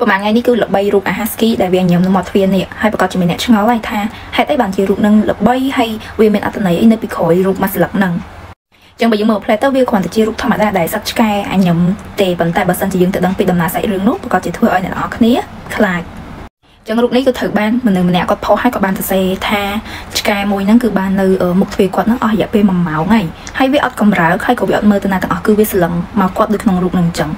ប្រហែលថ្ងៃនេះគឺល្បីរូបអា Husky ដែលវាញញឹមនៅមាត់ទ្វារនេះហើយប្រកាសជាមានអ្នកឆ្ងល់ហើយថាហេតុអីបានជារូបនឹងល្បីហើយវាមានអត្ថន័យអីនៅពីក្រោយរូបមួយស្លឹកហ្នឹងចឹងបើយើងមើលផ្លែទៅវាគ្រាន់តែជារូបធម្មតាដែលសត្វឆ្កែអញញឹមទេប៉ុន្តែបើសិនជាយើងទៅដឹងពីដំណើរសាច់រឿងនោះប្រកាសជាធ្វើឲ្យអ្នកនរគ្នាខ្លាចចឹងរូបនេះគឺត្រូវបានមនុស្សម្នាក់គាត់ផុសហើយក៏បានសរសេរថាឆ្កែមួយហ្នឹងគឺបាននៅមុខទ្វារគាត់ហ្នឹងអស់រយៈពេល1ម៉ោងហើយហើយវាអត់កម្រើកហើយក៏វាអត់មើលទៅណាទាំងអស់គឺវាស្លឹងមកគាត់ដូចក្នុងរូបហ្នឹងអញ្ចឹង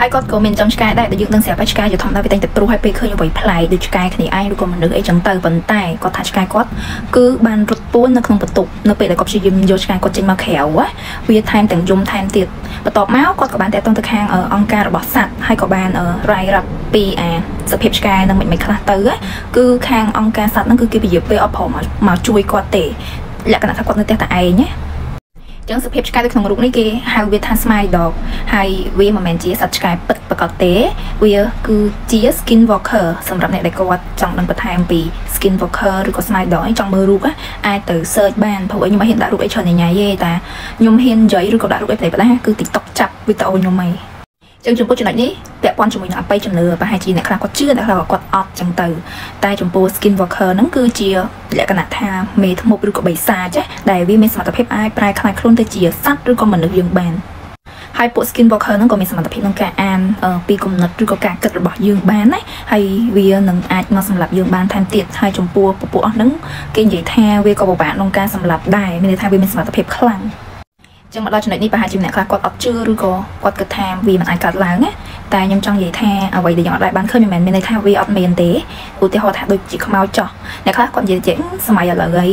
ហើយគាត់ក៏មានចំឆ្កែដែរដែលយើងដឹងស្រាប់ហើយឆ្កែជាធម្មតាវាតែងតែព្រុសហើយពេលឃើញអ្វីប្លែកដូចឆ្កែគ្នាឯងឬក៏មនុស្សអីចឹងទៅប៉ុន្តែគាត់ថាឆ្កែគាត់គឺបានរត់ពួននៅក្នុងបន្ទប់នៅពេលដែលគាត់ព្យាយាមយកឆ្កែគាត់ចេញមកក្រៅវាថែមទាំងយំថែមទៀតបន្ទាប់មកគាត់ក៏បានតេតងទៅខាងអង្គការរបស់សัตว์ហើយក៏បានរាយរាប់ពីអាសភាពឆ្កែនឹងមិនមិនខ្លះទៅគឺខាងអង្គការសัตว์ហ្នឹងគឺគេពជាពេលអត់ព្រមមកជួយគាត់ទេលក្ខណៈថាគាត់នៅផ្ទះតែឯងណា ចឹងសភាពឆ្កែនៅក្នុងរូបនេះគេហៅវាថា smile dog ហើយវាមិនមែនជាសត្វឆ្កែពិតប្រកបទេ វាគឺជា skin walker សម្រាប់អ្នកដែលគាត់ចង់ដឹងបន្ថែមពី skin walker ឬក៏ smile dog ចង់មើលរូបអាចទៅ search បានព្រោះខ្ញុំមិនហ៊ានដាក់រូបអីច្រើនញ៉ៃទេតែខ្ញុំហ៊ាននិយាយឬក៏ដាក់រូបអីផ្សេងៗគឺ TikTok ចាប់វីដេអូខ្ញុំហី ចឹងចំពោះចំណុចនេះពាក់ព័ន្ធជាមួយនឹងអបិយជំនឿប្រហែលជាអ្នកខ្លះគាត់ជឿអ្នកខ្លះគាត់អត់ចឹងទៅតែចំពោះ skin walker ហ្នឹងគឺជាលក្ខណៈថាមេធ្មប់ឬក៏បិសាចដែលវាមានសមត្ថភាពអាចប្រែក្លាយខ្លួនទៅជាសត្វឬក៏មនុស្សយើងបានហើយពួក skin walker ហ្នឹងក៏មានសមត្ថភាពក្នុងការអានពីគំនិតឬក៏ការគិតរបស់យើងបានណាហើយវានឹងអាចមកសម្រាប់យើងបានថែមទៀតហើយចំពោះពពួកអស់ហ្នឹងគេនិយាយថាវាក៏ពិបាកក្នុងការសម្រាប់ដែរមានន័យថាវាមានសមត្ថភាពខ្លាំង ចឹងមកដល់ចំណុចនេះប្រហែលជាអ្នកខ្លះគាត់អត់ជឿឬក៏គាត់គិតថាវាមិនអាចកើតឡើងណាតែខ្ញុំចង់និយាយថាអ្វីដែលខ្ញុំអត់ដែរបានឃើញមិនមែនមានន័យថាវាអត់មានទេឧទាហរណ៍ថាដូចជាខ្មោចចោះអ្នកខ្លះគាត់និយាយថាសម័យឥឡូវហើយ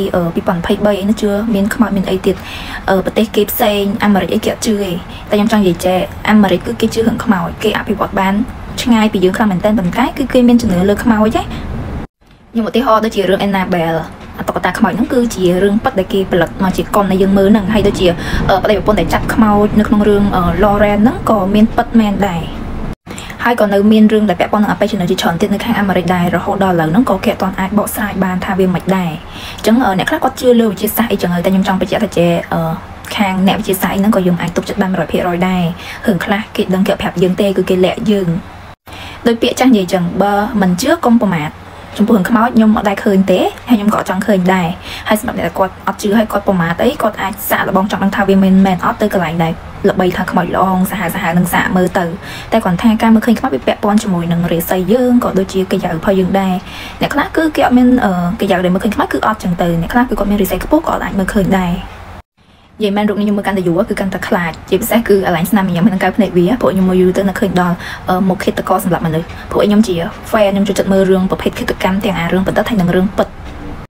2023អីនេះជឿមានខ្មោចមានអីទៀតប្រទេសគេផ្សេងអាមេរិកអីគេអត់ជឿទេតែខ្ញុំចង់និយាយចេះអាមេរិកគឺគេជឿរឿងខ្មោចគេអភិវឌ្ឍបានឆ្ងាយពីយើងខ្លាំងមែនទែនប៉ុន្តែគឺគេមានជំនឿលើខ្មោចទេខ្ញុំឧទាហរណ៍ដូចជារឿង Annabelle អ តុកតាខ្មោចហ្នឹងគឺជារឿងប៉ិតដែលគេផលិតមកជាកុនដែលយើងមើលហ្នឹងហើយដូចជាប្តីប្រពន្ធដែលចាប់ខ្មោចនៅក្នុងរឿង Lauren ហ្នឹងក៏មានប៉ិតមែនដែរហើយក៏នៅមានរឿងដែលពាក់ព័ន្ធនឹងអបិយជំនឿជាច្រើនទៀតនៅខាងអាមេរិកដែររហូតដល់ឥឡូវហ្នឹងក៏គេអត់ទាន់អាចបកស្រាយបានថាវាមិនដែរអញ្ចឹងអ្នកខ្លះគាត់ជឿលើវិទ្យាសាស្ត្រអីចឹងហើយតែខ្ញុំចង់បញ្ជាក់ថាជាខាងអ្នកវិទ្យាសាស្ត្រហ្នឹងក៏យើងអាចទុកចិត្តបាន100%ដែររឿងខ្លះគេដឹងគេប្រាប់យើងទេគឺគេលាក់យើងដោយពាក្យចាស់និយាយចឹងបើមិនជឿកុំប្រមាថ ចំពោះរឿងខ្មោចខ្ញុំអត់ដែរឃើញទេហើយខ្ញុំក៏អត់ចង់ឃើញដែរហើយសម្រាប់អ្នកគាត់អត់ជឿហើយគាត់ប្រមាថអីគាត់អាចសាកល្បងចង់ដឹងថាវាមិនមែនអត់ទៅកន្លែងដែរល្បីថាខ្មោចល្អសាហាវសាហាវនឹងសាកមើលទៅតែគាត់ថាការមើលឃើញខ្មោចវាពាក់ព័ន្ធជាមួយនឹងរាសីយើងក៏ដូចជាកាយៅផលយើងដែរអ្នកខ្លះគឺគេអត់មានកាយៅដែលមើលឃើញខ្មោចគឺអត់ចឹងទៅអ្នកខ្លះគឺគាត់មានរាសីខ្ពស់ក៏អាចមើលឃើញដែរ និយាយមែនរូបនេះខ្ញុំមើលកាន់តែយូរគឺកាន់តែខ្លាចជាពិសេសគឺអាឡែងស្នាមញញឹមនឹងកៅភ្នែកវាព្រោះខ្ញុំមើលយូរទៅនៅឃើញដល់មុខឃាតករសម្រាប់មនុស្សព្រោះខ្ញុំជា fan ខ្ញុំចូលចិត្តមើលរឿងប្រភេទឃាតកម្មទាំងអារឿងបណ្ឌិតហើយនិងរឿងពិត